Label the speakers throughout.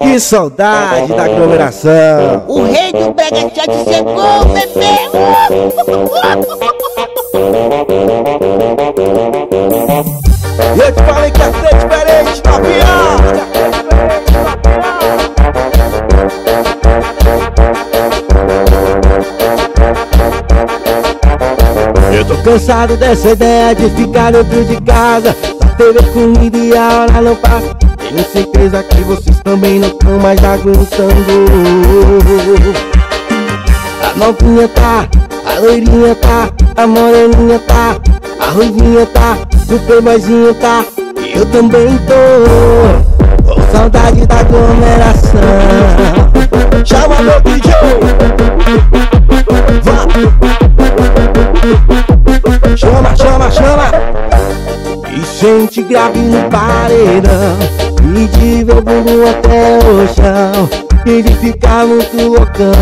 Speaker 1: Que saudade da aglomeração.
Speaker 2: O rei do brega shot chegou, bebê.
Speaker 1: Eu te falei que ia ser diferente, novinha. Eu tô cansado dessa ideia de ficar dentro de casa Só TV comida e a hora não passa Tenho certeza que vocês também não estão mais aguentando. A novinha tá, a loirinha tá, a moreninha tá A ruivinha tá, o playboyzinho tá eu também tô. Com saudade da aglomeração. Chama meu DJ E sente grave no paredão E de o bumbum até o chão E de ficar muito loucão.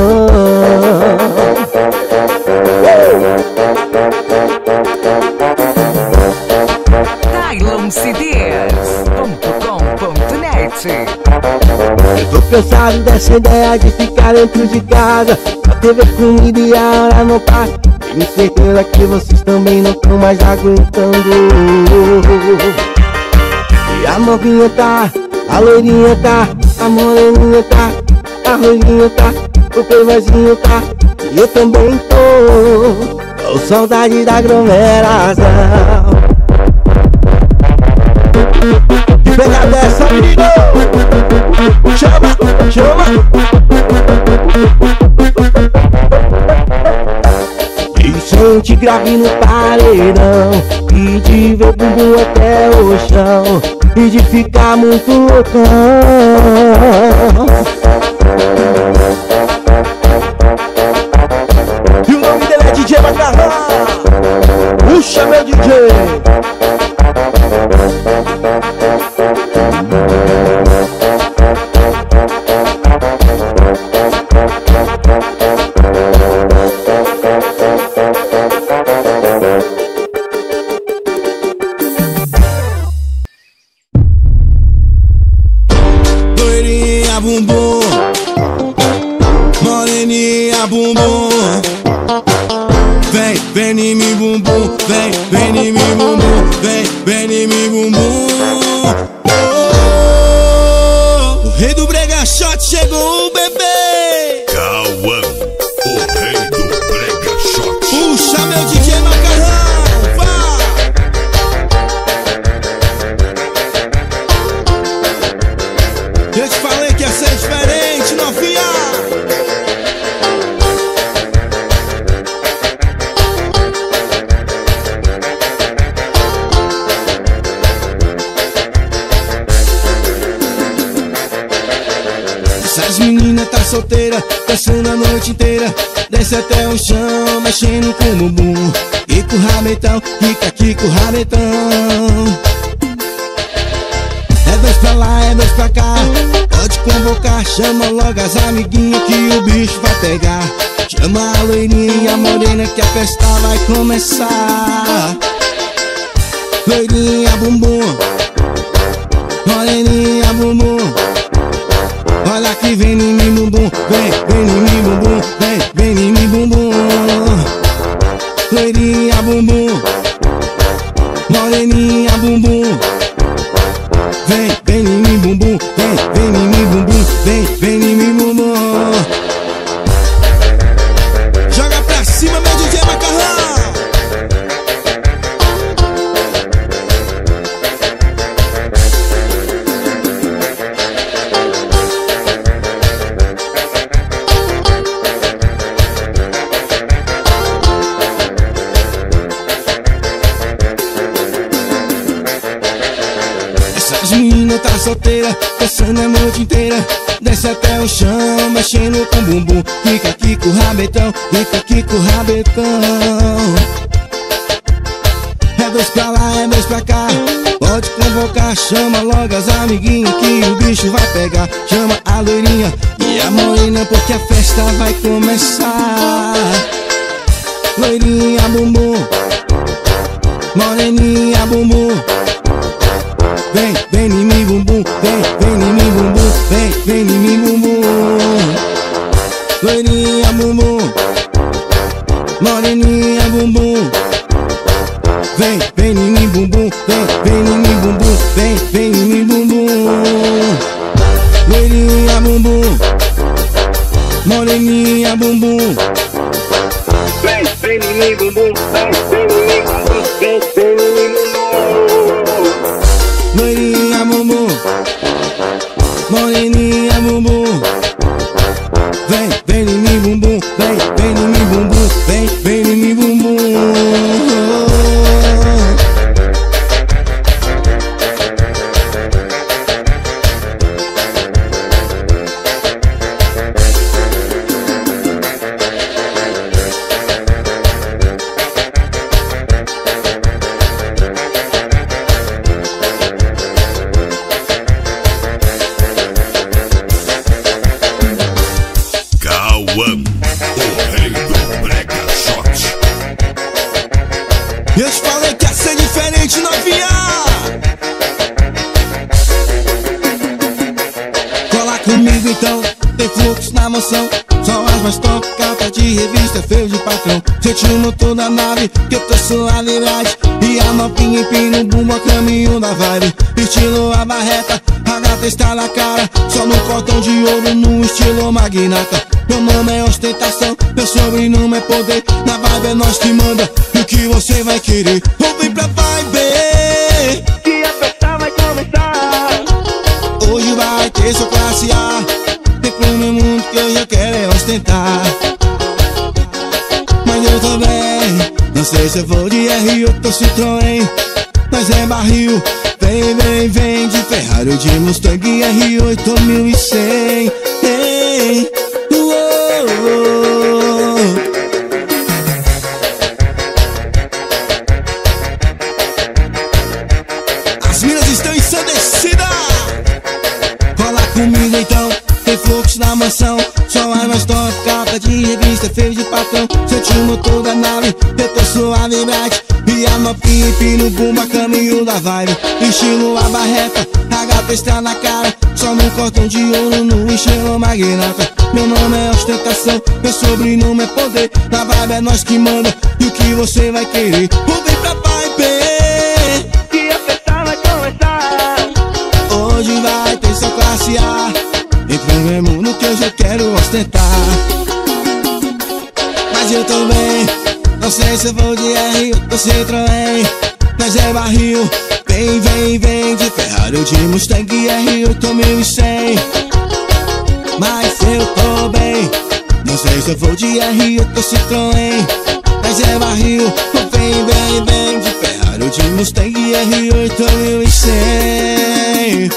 Speaker 1: Eu tô cansado dessa ideia de ficar dentro de casa A TV comida e a hora não passa Tenho certeza que vocês também não estão mais aguentando. E a novinha tá, a loirinha tá, a moreninha tá, a ruivinha tá, o playboyzinho tá E eu também tô, com saudade da aglomeração. E pega dessa menina Chama, chama E sente grave no paredão. E de ver bumbum até o chão. E de ficar muito loucão
Speaker 3: solteira, dançando a noite inteira Desce até o chão, mexendo com o bumbum. E com o rabetão, fica aqui com o rabetão É dois pra lá, é dois pra cá. Pode convocar, chama logo as amiguinhas que o bicho vai pegar. Chama a loirinha a morena que a festa vai começar. Loirinha bumbum Moreninha bumbum Olha que vem em mim bumbum. Vem, vem em mim bumbum. Vem, vem em mim bumbum. Loirinha bumbum. Moreninha bumbum. Vem, vem em mim bumbum. Vem, vem em mim bumbum. Vem, vem em mim aqui com o rabetão, fica aqui com o rabetão. É dois pra lá, é dois pra cá. Pode convocar, chama logo as amiguinhas Que o bicho vai pegar. Chama a loirinha e a morena Porque a festa vai começar. Loirinha bumbum Moreninha bumbum. Vem, vem em mim bumbum. Vem vem
Speaker 1: em mim bumbum, vem, vem em mim bumbum. Loirinha vem, vem em mim capa de revista, feio de patrão Sente o motor da nave, que eu tô suavidade. E a novinha empina o bumbum a caminho da vibe. Estilo a barreta, a gata está na cara. Só no cordão de ouro, no estilo magnata. Meu nome é ostentação, meu sobrenome é poder. Na vibe é nós que manda, e o que você vai querer? Ou vem pra vibe. Que a festa vai começar. Hoje vai ter sua classe A. Vem pro meu mundo que eu já quero é ostentar eu tô bem Não sei se eu vou de R ou tô Citroën Mas é barril. Vem, vem, vem de Ferrari ou de Mustang R8 1100 Ei, patrão Sente o motor da nave, eu tô suave e bright E a novinha empina o bumba, caminho da vibe. Estilo a barreta, a gata está na cara. Só no cordão de ouro, no estilo magnata. Meu nome é ostentação, meu sobrenome é poder. Na vibe é nós que manda, e o que você vai querer? Ou vem pra vibe. Que a festa vai começar Hoje vai ter sua classe A. Vem pro meu mundo que eu já quero ostentar Mas eu tô bem Não sei se eu vou de R ou tô Citroën Mas é barril. Vem, vem, vem de Ferrari ou de Mustang R8 1100 Mas eu tô bem. Não sei se eu vou de R ou tô Citroën Mas é barril. Vem, vem, vem de Ferrari ou de Mustang R8 1100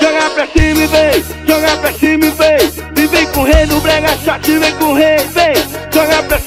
Speaker 4: Joga pra cima e vem, joga pra cima e vem. E vem com o rei do brega shot, vem rei, vem. Joga pra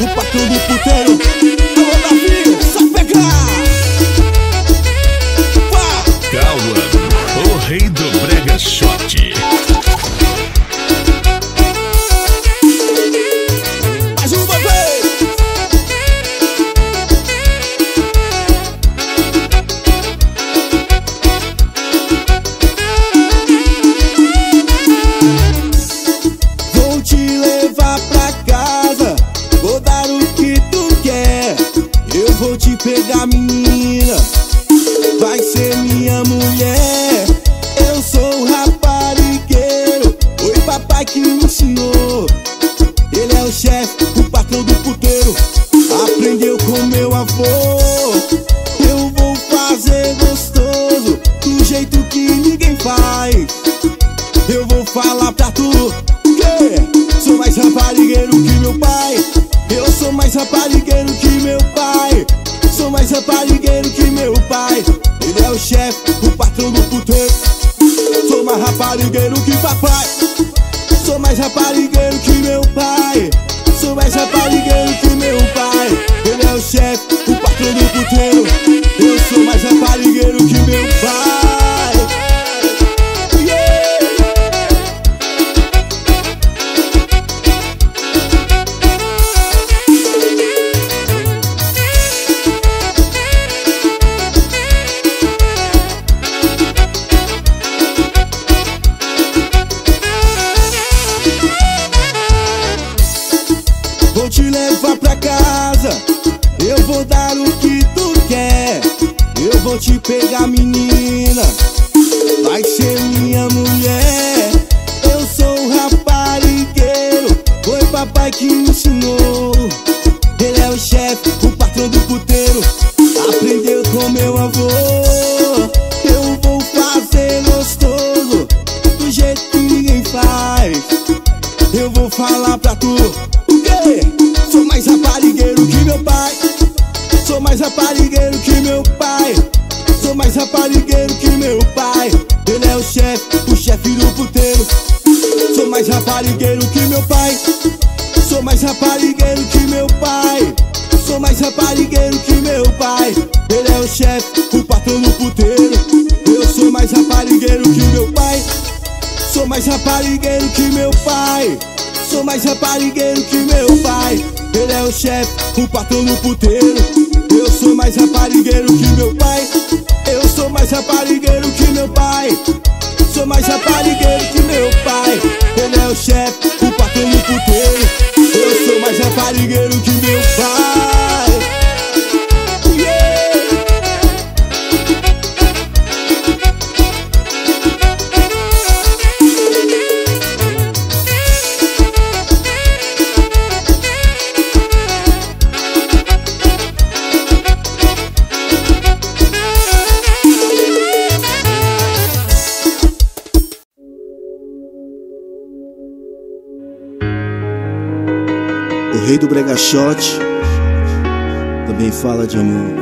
Speaker 4: o
Speaker 1: patrão do raparigueiro que meu pai. Sou mais raparigueiro que Eu vou dar o que tu quer. Eu vou te pegar menina. Vai ser minha mulher. Eu sou um raparigueiro Foi papai que me que meu pai Ele é o chefe, o chefe do puteiro. Sou mais raparigueiro que meu pai. Sou mais raparigueiro que meu pai. Sou mais raparigueiro que meu pai. Ele é o chefe, o patrão do puteiro. Eu sou mais raparigueiro que meu pai. Sou mais raparigueiro que meu pai. Sou mais raparigueiro que meu pai. Ele é o chefe, o patrão do puteiro. Eu sou mais raparigueiro que meu pai sou mais raparigueiro que meu pai. Sou mais raparigueiro que meu pai. Ele é o chefe, bregachote também fala de amor.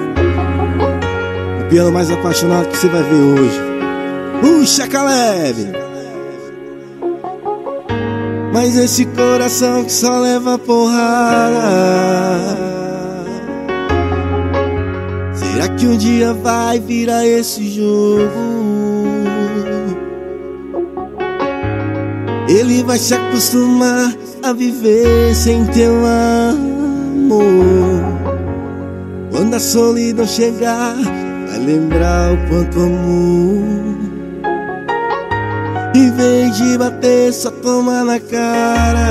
Speaker 1: O piano mais apaixonado que você vai ver hoje. Puxa, Caleb! Mas esse coração que só leva porrada. Será que um dia vai virar esse jogo? Ele vai se acostumar a viver sem teu amor. Quando a solidão chegar, vai lembrar o quanto amor. Em vez de bater, só toma na cara.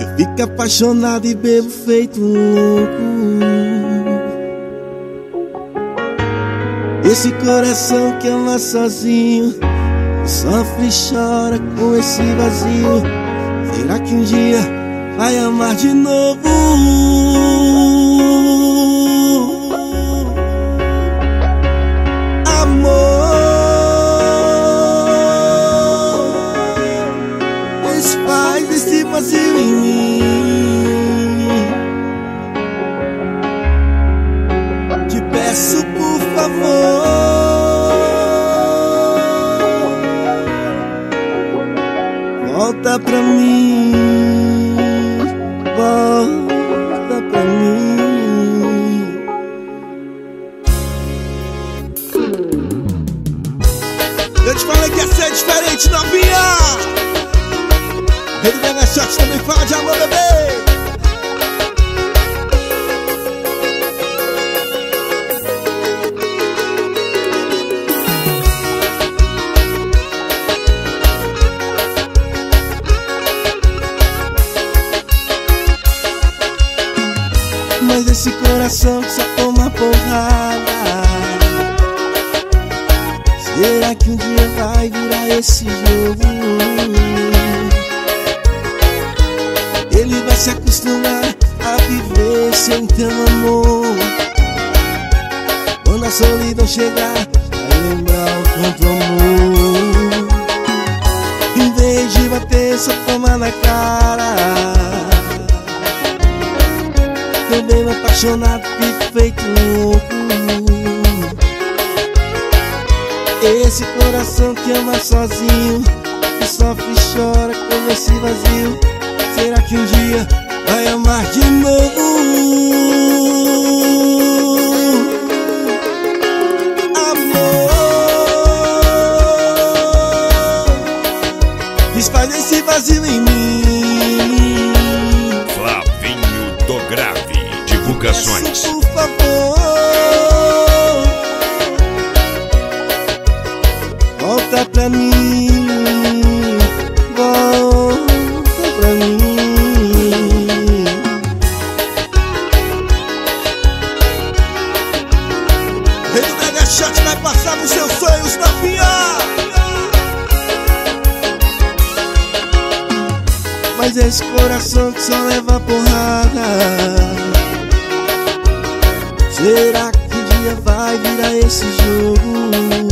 Speaker 1: Eu fico apaixonado e bebo feito um louco. Esse coração que ama sozinho Sofre e chora com esse vazio Será que um dia vai amar de novo? Rei do Mega Shot também fala de amor, bebê Mas esse coração só toma porrada Será que um dia vai virar esse jogo? Acostumar a viver sem teu amor. Quando a solidão chegar, vai lembrar o quanto amor. Em vez de bater, só toma na cara. Também apaixonado e feito louco. Esse coração que ama sozinho Que sofre e chora com esse vazio. Será que um dia vai amar de novo? Mas esse coração que só leva porrada. Será que um dia vai virar esse jogo?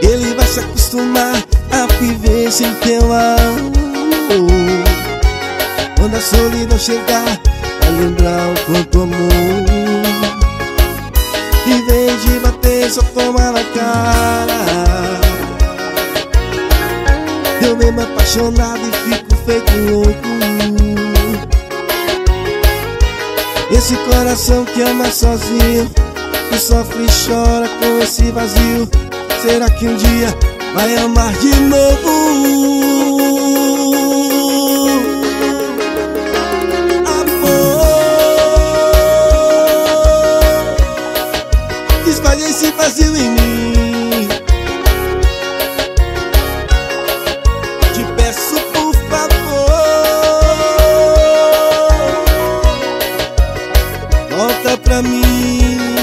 Speaker 1: Ele vai se acostumar a viver sem teu amor Quando a solidão chegar, vai lembrar o quanto amor Em vez de bater, só toma na cara mesmo apaixonado e fico feito louco Esse coração que ama sozinho Que sofre e chora com esse vazio Será que um dia vai amar de novo? mim.